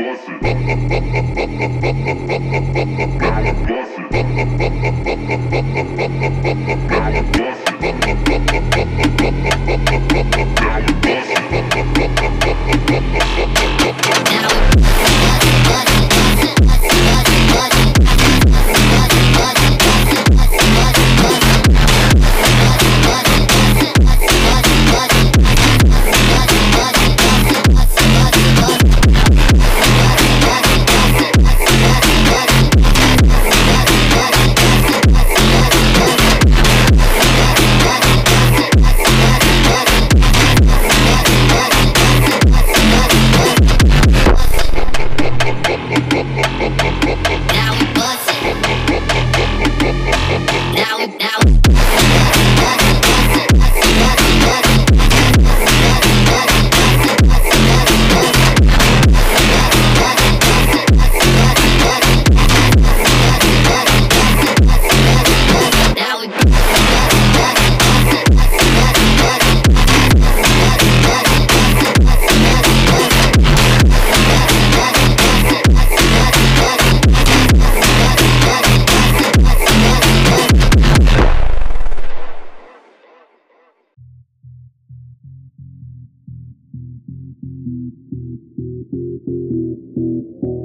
Now Thank you.